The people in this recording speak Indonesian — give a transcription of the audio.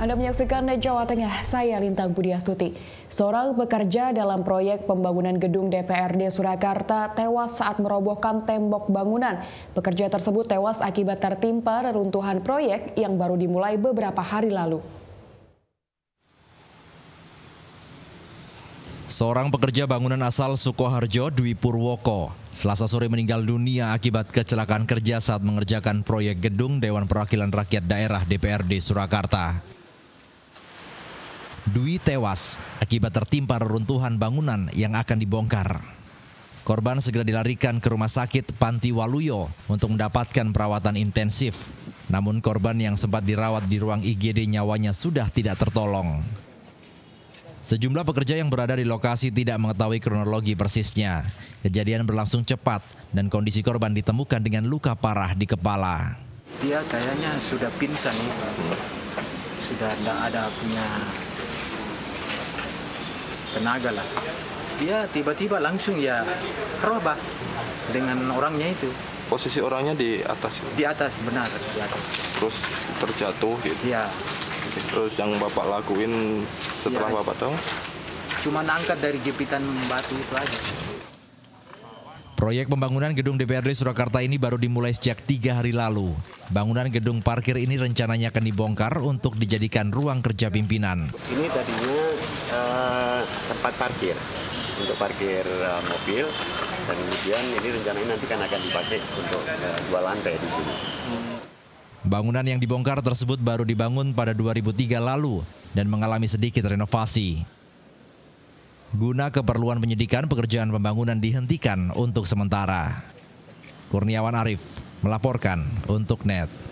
Anda menyaksikan Jawa Tengah, saya Lintang Budi Astuti. Seorang pekerja dalam proyek pembangunan gedung DPRD Surakarta tewas saat merobohkan tembok bangunan. Pekerja tersebut tewas akibat tertimpa reruntuhan proyek yang baru dimulai beberapa hari lalu. Seorang pekerja bangunan asal Sukoharjo, Dwi Purwoko, selasa sore meninggal dunia akibat kecelakaan kerja saat mengerjakan proyek gedung Dewan Perwakilan Rakyat Daerah DPRD Surakarta. Dwi tewas akibat tertimpa reruntuhan bangunan yang akan dibongkar. Korban segera dilarikan ke rumah sakit Panti Waluyo untuk mendapatkan perawatan intensif. Namun korban yang sempat dirawat di ruang IGD nyawanya sudah tidak tertolong. Sejumlah pekerja yang berada di lokasi tidak mengetahui kronologi persisnya. Kejadian berlangsung cepat dan kondisi korban ditemukan dengan luka parah di kepala. Dia kayaknya sudah pingsan. Sudah tidak ada punya tenaga lah. Dia tiba-tiba langsung ya kerobah dengan orangnya itu. Posisi orangnya di atas. Di atas benar, di atas. Terus terjatuh gitu. Ya. Terus yang Bapak lakuin setelah Ya. Bapak tahu? Cuma angkat dari jepitan batu itu aja. Proyek pembangunan gedung DPRD Surakarta ini baru dimulai sejak tiga hari lalu. Bangunan gedung parkir ini rencananya akan dibongkar untuk dijadikan ruang kerja pimpinan. Ini tadinya eh, tempat parkir untuk parkir eh, mobil dan kemudian ini rencananya nanti kan akan dipakai untuk eh, dua lantai di sini. Bangunan yang dibongkar tersebut baru dibangun pada 2003 lalu dan mengalami sedikit renovasi. Guna keperluan penyidikan, pekerjaan pembangunan dihentikan untuk sementara. Kurniawan Arif melaporkan untuk NET.